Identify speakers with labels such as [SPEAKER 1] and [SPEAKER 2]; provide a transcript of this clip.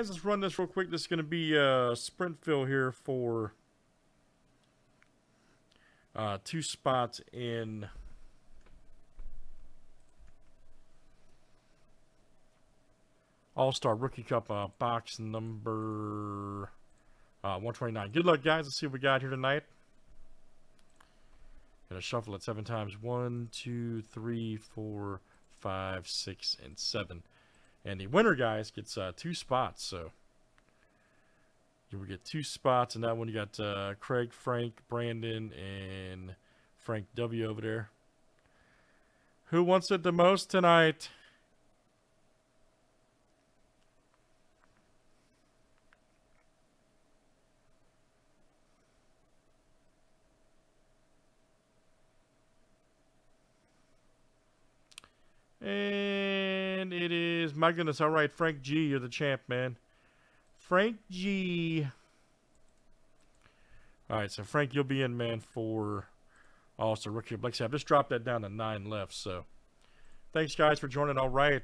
[SPEAKER 1] guys. Let's run this real quick. This is going to be a sprint fill here for uh, two spots in All-Star Rookie Cup uh, box number uh, 129. Good luck, guys. Let's see what we got here tonight. Gonna shuffle it seven times. One, two, three, four, five, six, and seven. And the winner, guys, gets uh, two spots. So you will get two spots. And that one, you got uh, Craig, Frank, Brandon, and Frank W. over there. Who wants it the most tonight? And it is, my goodness, all right, Frank G, you're the champ, man. Frank G. All right, so Frank, you'll be in, man, for All-Star Rookie Black I've just dropped that down to nine left, so thanks, guys, for joining. All right.